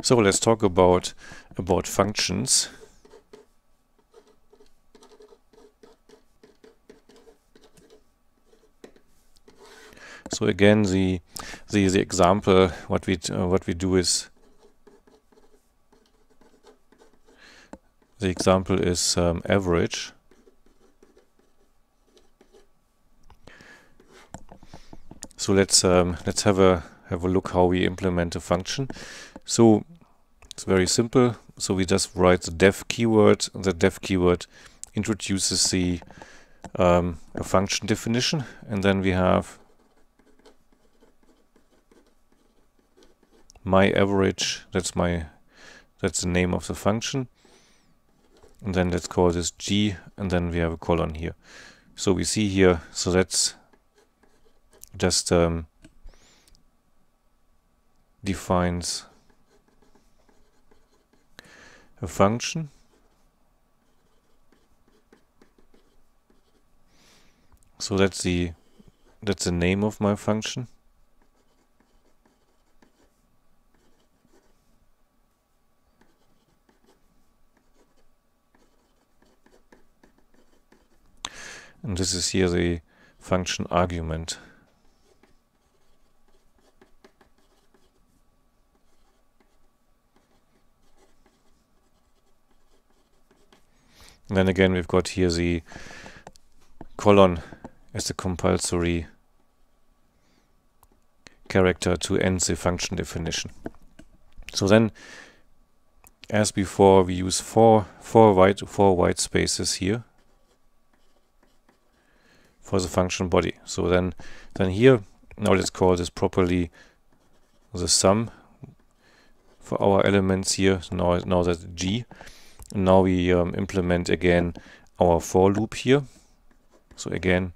So let's talk about about functions. So again, the the the example what we uh, what we do is the example is um, average. So let's um, let's have a have a look how we implement a function. So it's very simple. So we just write the def keyword. The def keyword introduces the um, a function definition, and then we have my average. That's my that's the name of the function, and then let's call this g, and then we have a colon here. So we see here. So that's just um, defines a function? So that's the that's the name of my function? And this is here the function argument And then again, we've got here the colon as the compulsory character to end the function definition. So then, as before, we use four four white four white spaces here for the function body. So then, then here, now let's call this properly the sum for our elements here. Now, now that's g. Now we um, implement again our for loop here. So again,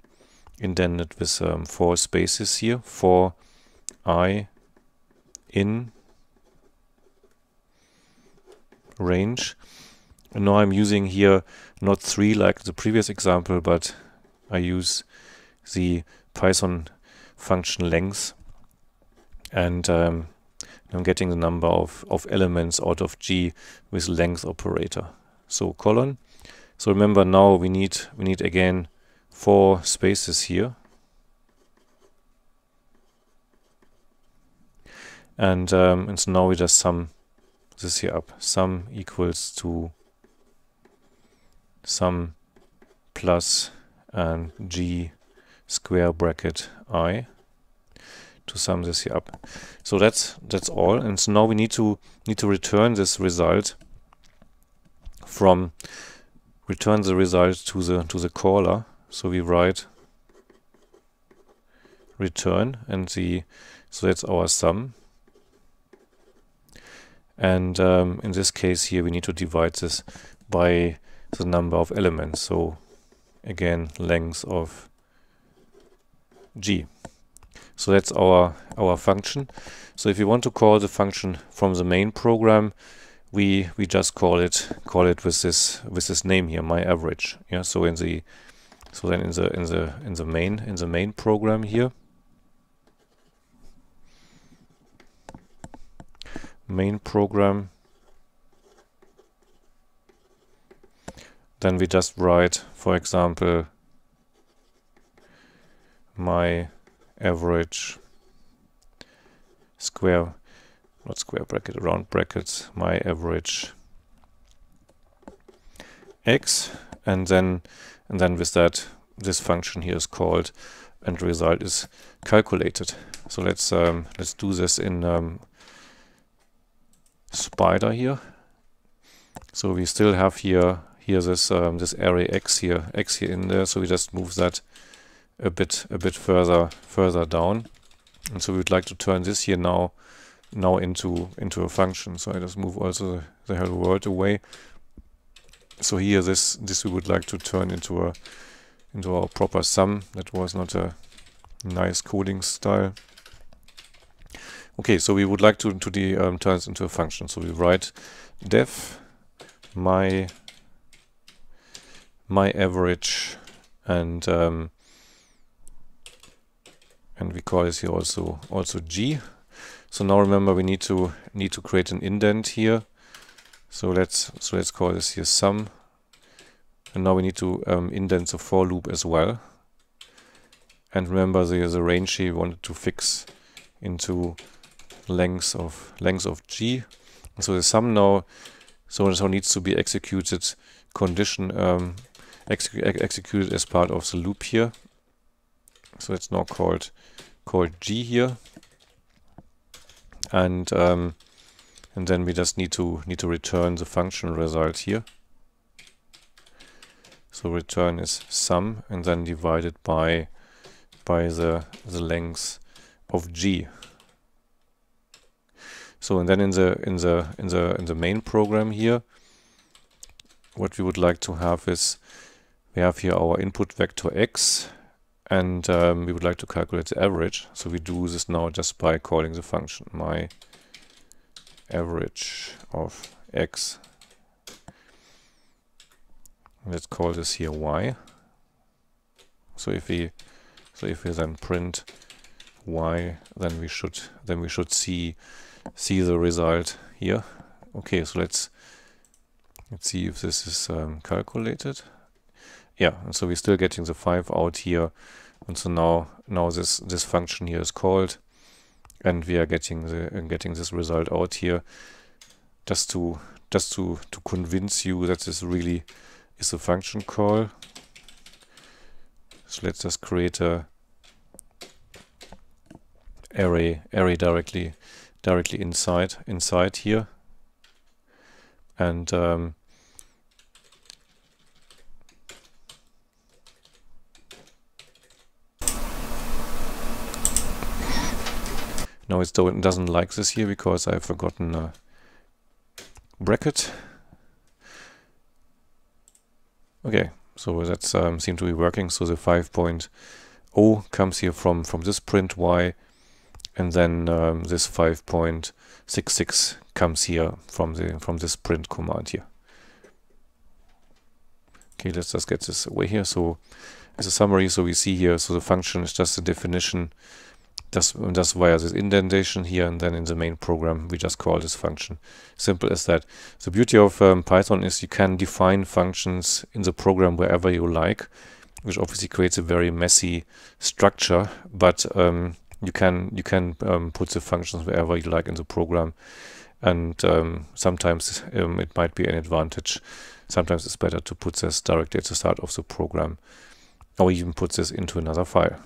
indented with um, four spaces here for i in range. And now I'm using here not three like the previous example, but I use the Python function length and um, I'm getting the number of, of elements out of G with length operator. So colon. So remember now we need we need again four spaces here. And, um, and so now we just sum this here up. Sum equals to sum plus and g square bracket i to sum this here up. So that's that's all. And so now we need to need to return this result from return the result to the to the caller. So we write return and the so that's our sum. And um, in this case here we need to divide this by the number of elements. So again length of g. So that's our our function. So if you want to call the function from the main program, we we just call it call it with this with this name here, my average. Yeah. So in the so then in the in the in the main in the main program here, main program. Then we just write, for example, my average square, not square bracket, round brackets, my average x, and then and then with that, this function here is called, and result is calculated. So let's um, let's do this in um, Spyder here. So we still have here here this um, this array x here x here in there. So we just move that a bit a bit further further down. And so we'd like to turn this here now now into into a function. So I just move also the, the hello world away. So here this this we would like to turn into a into our proper sum. That was not a nice coding style. Okay, so we would like to to the um, turn this into a function. So we write def my my average and um, and we call this here also also g. So now remember we need to need to create an indent here. So let's so let's call this here sum. And now we need to um, indent the for loop as well. And remember the the range here we wanted to fix into length of length of g. So the sum now so and so needs to be executed condition um, executed as part of the loop here. So it's now called called g here, and um, and then we just need to need to return the function result here. So return is sum, and then divided by by the the length of g. So and then in the in the in the in the main program here, what we would like to have is we have here our input vector x and um, we would like to calculate the average. So we do this now just by calling the function my average of x. Let's call this here y. So if we so if we then print y, then we should then we should see see the result here. Okay, so let's let's see if this is um, calculated. Yeah, and so we're still getting the five out here, and so now now this this function here is called, and we are getting the uh, getting this result out here. Just to just to to convince you that this really is a function call. So let's just create a array array directly directly inside inside here and um, now it doesn't like this here because I've forgotten a bracket okay so that um, seemed to be working so the 5.0 comes here from from this print y and then um, this 5.66 comes here from the from this print command here. Okay, let's just get this away here. So as a summary, so we see here, so the function is just a definition just, via this indentation here, and then in the main program, we just call this function. Simple as that. The beauty of um, Python is you can define functions in the program wherever you like, which obviously creates a very messy structure, but um, you can you can um, put the functions wherever you like in the program and um, sometimes um, it might be an advantage sometimes it's better to put this directly at the start of the program or even put this into another file